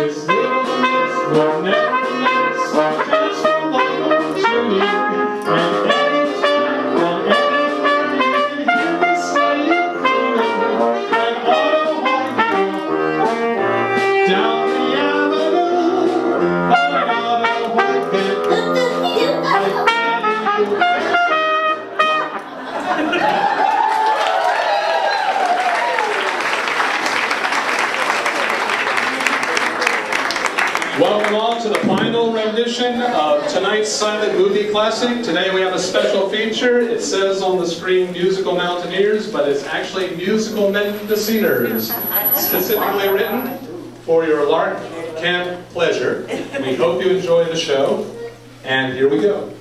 this little mist will never edition of tonight's silent movie classic. Today we have a special feature. It says on the screen musical mountaineers, but it's actually musical Mendociners," specifically written for your lark camp pleasure. We hope you enjoy the show, and here we go.